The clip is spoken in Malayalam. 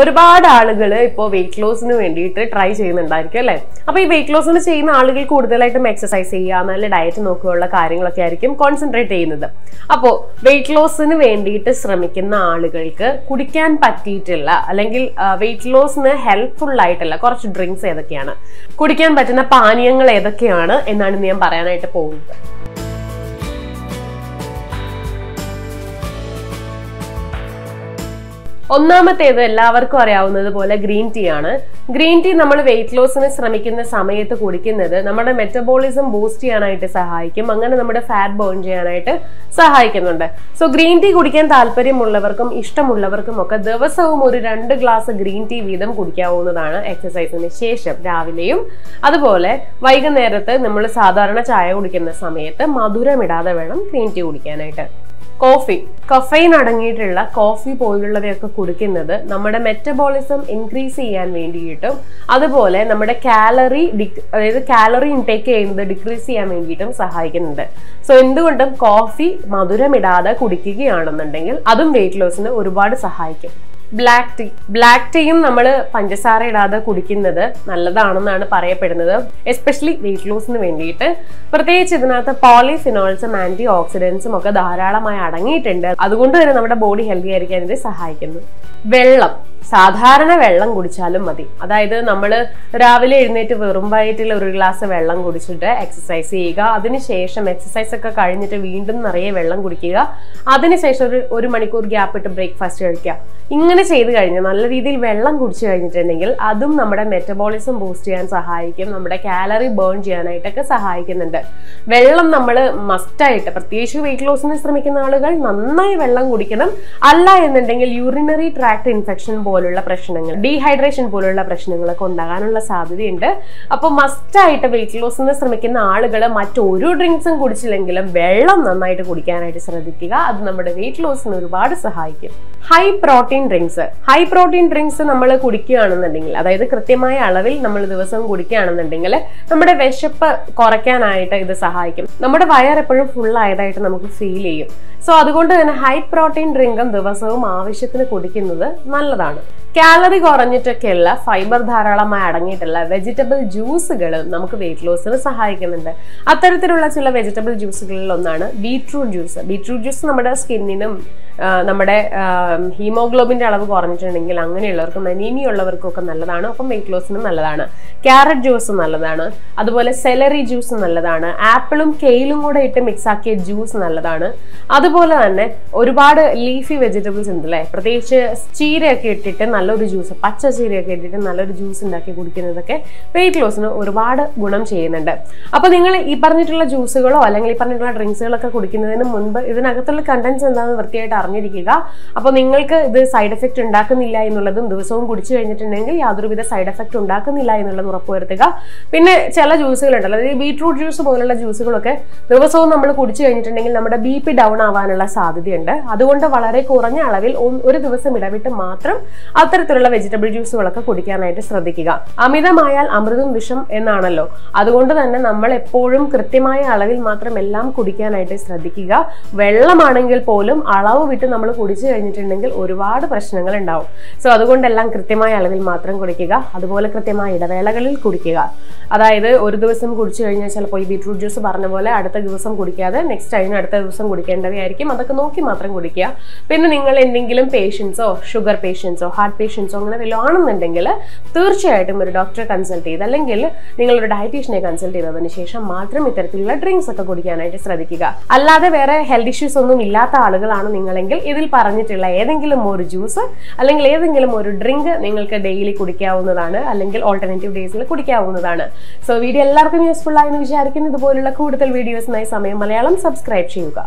ഒരുപാട് ആളുകൾ ഇപ്പോൾ വെയിറ്റ് ലോസിന് വേണ്ടിയിട്ട് ട്രൈ ചെയ്യുന്നുണ്ടായിരിക്കും അല്ലേ? അപ്പോൾ ഈ വെയിറ്റ് ലോസിന് ചെയ്യുന്ന ആളുകൾ കൂടുതലായിട്ടും എക്സസൈസ് ചെയ്യുക നല്ല ഡയറ്റ് നോക്കുകയുള്ള കാര്യങ്ങളൊക്കെ ആയിരിക്കും കോൺസെൻട്രേറ്റ് ചെയ്യുന്നത്. അപ്പോൾ വെയിറ്റ് ലോസിന് വേണ്ടിയിട്ട് ശ്രമിക്കുന്ന ആളുകൾക്ക് കുടിക്കാൻ പറ്റിയിട്ടുള്ള അല്ലെങ്കിൽ വെയിറ്റ് ലോസിന് ഹെൽപ്ഫുൾ ആയിട്ടുള്ള കുറച്ച് ഡ്രിങ്ക്സ് ഏതൊക്കെയാണ്? കുടിക്കാൻ പറ്റുന്ന പാനീയങ്ങൾ ഏതൊക്കെയാണ് എന്നാണ് ഞാൻ പറയാനായിട്ട് പോകുന്നത്. ഒന്നാമത്തേത് എല്ലാവർക്കും അറിയാവുന്നത് പോലെ ഗ്രീൻ ടീ ആണ്. ഗ്രീൻ ടീ നമ്മൾ വെയിറ്റ് ലോസിന് ശ്രമിക്കുന്ന സമയത്ത് കുടിക്കുന്നത് നമ്മുടെ മെറ്റബോളിസം ബൂസ്റ്റ് ചെയ്യാനായിട്ട് സഹായിക്കും. അങ്ങനെ നമ്മുടെ ഫാറ്റ് ബേൺ ചെയ്യാനായിട്ട് സഹായിക്കുന്നുണ്ട്. സോ ഗ്രീൻ ടീ കുടിക്കാൻ താല്പര്യമുള്ളവർക്കും ഇഷ്ടമുള്ളവർക്കും ഒക്കെ ദിവസവും ഒരു രണ്ട് ഗ്ലാസ് ഗ്രീൻ ടീ വീതം കുടിക്കാവുന്നതാണ് എക്സസൈസിന് ശേഷം രാവിലെയും. അതുപോലെ വൈകുന്നേരത്ത് നമ്മൾ സാധാരണ ചായ കുടിക്കുന്ന സമയത്ത് മധുരമിടാതെ വേണം ഗ്രീൻ ടീ കുടിക്കാനായിട്ട്. കോഫി കഫൈൻ അടങ്ങിയിട്ടുള്ള കോഫി പോലുള്ളവയൊക്കെ കുടിക്കുന്നത് നമ്മുടെ മെറ്റബോളിസം ഇൻക്രീസ് ചെയ്യാൻ വേണ്ടിയിട്ടും അതുപോലെ നമ്മുടെ കാലറി അതായത് കാലറി ഇൻടേക്ക് ചെയ്യുന്നത് ഡിക്രീസ് ചെയ്യാൻ വേണ്ടിയിട്ടും സഹായിക്കുന്നുണ്ട്. സോ എന്തുകൊണ്ടും കോഫി മധുരമിടാതെ കുടിക്കുകയാണെന്നുണ്ടെങ്കിൽ അതും വെയിറ്റ് ലോസിന് ഒരുപാട് സഹായിക്കും. ബ്ലാക്ക് ടീ ബ്ലാക്ക് ടീയും നമ്മൾ പഞ്ചസാര ഇടാതെ കുടിക്കുന്നത് നല്ലതാണെന്നാണ് പറയപ്പെടുന്നത്. എസ്പെഷ്യലി വെയിറ്റ് ലോസിന് വേണ്ടിയിട്ട്. പ്രത്യേകിച്ച് ഇതിനകത്ത് പോളിഫിനോൾസും ആന്റി ഓക്സിഡൻസും ഒക്കെ ധാരാളമായി അടങ്ങിയിട്ടുണ്ട്. അതുകൊണ്ട് തന്നെ നമ്മുടെ ബോഡി ഹെൽത്തി ആയിരിക്കാൻ ഇത് സഹായിക്കുന്നു. വെള്ളം. സാധാരണ വെള്ളം കുടിച്ചാലും മതി. അതായത് നമ്മൾ രാവിലെ എഴുന്നേറ്റ് വെറും വയറ്റിൽ ഒരു ഗ്ലാസ് വെള്ളം കുടിച്ചിട്ട് എക്സസൈസ് ചെയ്യുക. അതിനുശേഷം എക്സസൈസ് ഒക്കെ കഴിഞ്ഞിട്ട് വീണ്ടും നിറയെ വെള്ളം കുടിക്കുക. അതിനുശേഷം ഒരു ഒരു മണിക്കൂർ ഗ്യാപ്പ് ഇട്ട് ബ്രേക്ക്ഫാസ്റ്റ് കഴിക്കുക. ഇങ്ങനെ ചെയ്ത് കഴിഞ്ഞാൽ നല്ല രീതിയിൽ വെള്ളം കുടിച്ചു കഴിഞ്ഞിട്ടുണ്ടെങ്കിൽ അതും നമ്മുടെ മെറ്റബോളിസം ബൂസ്റ്റ് ചെയ്യാൻ സഹായിക്കും. നമ്മുടെ കാലറി ബേൺ ചെയ്യാനായിട്ടൊക്കെ സഹായിക്കുന്നുണ്ട്. വെള്ളം നമ്മൾ മസ്റ്റായിട്ട് പ്രത്യേകിച്ച് വെയിറ്റ് ലോസിന് ശ്രമിക്കുന്ന ആളുകൾ നന്നായി വെള്ളം കുടിക്കണം. അല്ല എന്നുണ്ടെങ്കിൽ യൂറിനറി ട്രാക്ട് ഇൻഫെക്ഷൻ പോലുള്ള പ്രശ്നങ്ങൾ ഡീഹൈഡ്രേഷൻ പോലുള്ള പ്രശ്നങ്ങളൊക്കെ ഉണ്ടാകാനുള്ള സാധ്യതയുണ്ട്. അപ്പോൾ മസ്റ്റായിട്ട് വെയിറ്റ് ലോസിന് ശ്രമിക്കുന്ന ആളുകൾ മറ്റൊരു ഡ്രിങ്ക്സും കുടിച്ചില്ലെങ്കിലും വെള്ളം നന്നായിട്ട് കുടിക്കാനായിട്ട് ശ്രദ്ധിക്കുക. അത് നമ്മുടെ വെയിറ്റ് ലോസിന് ഒരുപാട് സഹായിക്കും. High protein drinks high protein drinks നമ്മൾ കുടിക്കുകയാണെന്നുണ്ടെങ്കിൽ അതായത് കൃത്യമായ അളവിൽ നമ്മൾ ദിവസം കുടിക്കുകയാണെന്നുണ്ടെങ്കിൽ നമ്മുടെ വിശപ്പ് കുറയ്ക്കാനായിട്ട് ഇത് സഹായിക്കും. നമ്മുടെ വയർ എപ്പോഴും ഫുൾ ആയതായിട്ട് നമുക്ക് ഫീൽ ചെയ്യും. സോ അതുകൊണ്ട് തന്നെ ഹൈ പ്രോട്ടീൻ ഡ്രിങ്കും ദിവസവും ആവശ്യത്തിന് കുടിക്കുന്നത് നല്ലതാണ്. കാലറി കുറഞ്ഞിട്ടൊക്കെയുള്ള ഫൈബർ ധാരാളമായി അടങ്ങിയിട്ടുള്ള വെജിറ്റബിൾ ജ്യൂസുകൾ നമുക്ക് വെയിറ്റ് ലോസിന് സഹായിക്കുന്നുണ്ട്. അത്തരത്തിലുള്ള ചില വെജിറ്റബിൾ ജ്യൂസുകളിൽ ഒന്നാണ് ബീട്രൂട്ട് ജ്യൂസ് ബീട്രൂട്ട് ജ്യൂസ് നമ്മുടെ സ്കിന്നിനും നമ്മുടെ ഹീമോഗ്ലോബിന്റെ അളവ് കുറഞ്ഞിട്ടുണ്ടെങ്കിൽ അങ്ങനെയുള്ളവർക്കും അനീമിയ ഉള്ളവർക്കും ഒക്കെ നല്ലതാണ്. അപ്പം വെയിറ്റ് ലോസിനും നല്ലതാണ്. ക്യാരറ്റ് ജ്യൂസ് നല്ലതാണ്. അതുപോലെ സെലറി ജ്യൂസ് നല്ലതാണ്. ആപ്പിളും കെയിലും കൂടെ ഇട്ട് മിക്സ് ആക്കിയ ജ്യൂസ് നല്ലതാണ്. അതുപോലെ തന്നെ ഒരുപാട് ലീഫി വെജിറ്റബിൾസ് ഉണ്ട് അല്ലേ പ്രത്യേകിച്ച് ചീരയൊക്കെ ഇട്ടിട്ട് നല്ലൊരു ജ്യൂസ് പച്ച ചീരയൊക്കെ ഇട്ടിട്ട് നല്ലൊരു ജ്യൂസ് ഉണ്ടാക്കി കുടിക്കുന്നതൊക്കെ വെയിറ്റ് ലോസിന് ഒരുപാട് ഗുണം ചെയ്യുന്നുണ്ട്. അപ്പോൾ നിങ്ങൾ ഈ പറഞ്ഞിട്ടുള്ള ജ്യൂസുകളോ അല്ലെങ്കിൽ ഈ പറഞ്ഞിട്ടുള്ള ഡ്രിങ്ക്സുകളൊക്കെ കുടിക്കുന്നതിന് മുൻപ് ഇതിനകത്തുള്ള കണ്ടൻസ് എന്താണെന്ന് വൃത്തിയായിട്ട് അറിഞ്ഞിരിക്കുക അപ്പോൾ നിങ്ങൾക്ക് ഇത് സൈഡ് എഫക്റ്റ് ഉണ്ടാക്കുന്നില്ല എന്നുള്ളതും ദിവസവും കുടിച്ചു കഴിഞ്ഞിട്ടുണ്ടെങ്കിൽ യാതൊരുവിധ സൈഡ് എഫക്റ്റ് ഉണ്ടാക്കുന്നില്ല എന്നുള്ളത് ഉറപ്പുവരുത്തുക. പിന്നെ ചില ജ്യൂസുകളുണ്ടല്ലോ അതായത് ബീട്രൂട്ട് ജ്യൂസ് പോലുള്ള ജ്യൂസുകളൊക്കെ ദിവസവും നമ്മൾ കുടിച്ചു കഴിഞ്ഞിട്ടുണ്ടെങ്കിൽ നമ്മുടെ ബി പി ഡൗൺ ആവാനുള്ള സാധ്യതയുണ്ട്. അതുകൊണ്ട് വളരെ കുറഞ്ഞ അളവിൽ ഒരു ദിവസം ഇടവിട്ട് മാത്രം അത്തരത്തിലുള്ള വെജിറ്റബിൾ ജ്യൂസുകളൊക്കെ കുടിക്കാനായിട്ട് ശ്രദ്ധിക്കുക. അമിതമായാൽ അമൃതും വിഷം എന്നാണല്ലോ. അതുകൊണ്ട് തന്നെ നമ്മൾ എപ്പോഴും കൃത്യമായ അളവിൽ മാത്രം എല്ലാം കുടിക്കാനായിട്ട് ശ്രദ്ധിക്കുക. വെള്ളമാണെങ്കിൽ പോലും അളവ് വിട്ട് നമ്മൾ കുടിച്ചു കഴിഞ്ഞിട്ടുണ്ടെങ്കിൽ ഒരുപാട് പ്രശ്നങ്ങൾ ഉണ്ടാവും. സോ അതുകൊണ്ടെല്ലാം കൃത്യമായ അളവിൽ മാത്രം കുടിക്കുക. അതുപോലെ കൃത്യമായ ഇടവേളകളിൽ കുടിക്കുക. അതായത് ഒരു ദിവസം കുടിച്ചു കഴിഞ്ഞാൽ ചിലപ്പോൾ ഈ ബീട്രൂട്ട് ജ്യൂസ് പറഞ്ഞ പോലെ അടുത്ത ദിവസം കുടിക്കാതെ നെക്സ്റ്റ് അതിന് അടുത്ത ദിവസം കുടിക്കേണ്ടവയായിരിക്കും. അതൊക്കെ നോക്കി മാത്രം കുടിക്കുക. പിന്നെ നിങ്ങൾ എന്തെങ്കിലും പേഷ്യൻസോ ഷുഗർ പേഷ്യൻസോ ഹാർട്ട് പേഷ്യൻസോ അങ്ങനെ വല്ലതും ആണെന്നുണ്ടെങ്കിൽ തീർച്ചയായിട്ടും ഒരു ഡോക്ടറെ കൺസൾട്ട് ചെയ്ത് അല്ലെങ്കിൽ നിങ്ങളൊരു ഡയറ്റീഷ്യനെ കൺസൾട്ട് ചെയ്തതിന് ശേഷം മാത്രം ഇത്തരത്തിലുള്ള ഡ്രിങ്ക്സ് ഒക്കെ കുടിക്കാനായിട്ട് ശ്രദ്ധിക്കുക. അല്ലാതെ വേറെ ഹെൽത്ത് ഇഷ്യൂസ് ഒന്നും ഇല്ലാത്ത ആളുകളാണ് നിങ്ങളെങ്കിൽ ഇതിൽ പറഞ്ഞിട്ടുള്ള ഏതെങ്കിലും ഒരു ജ്യൂസ് അല്ലെങ്കിൽ ഏതെങ്കിലും ഒരു ഡ്രിങ്ക് നിങ്ങൾക്ക് ഡെയിലി കുടിക്കാവുന്നതാണ് അല്ലെങ്കിൽ ഓൾട്ടർനേറ്റീവ് ഡേയ്സിൽ കുടിക്കാവുന്നതാണ്. സോ വീഡിയോ എല്ലാവർക്കും യൂസ്ഫുൾ ആയെന്ന് വിചാരിക്കുന്നു. ഇതുപോലുള്ള കൂടുതൽ വീഡിയോസിനായി സമയം മലയാളം സബ്സ്ക്രൈബ് ചെയ്യുക.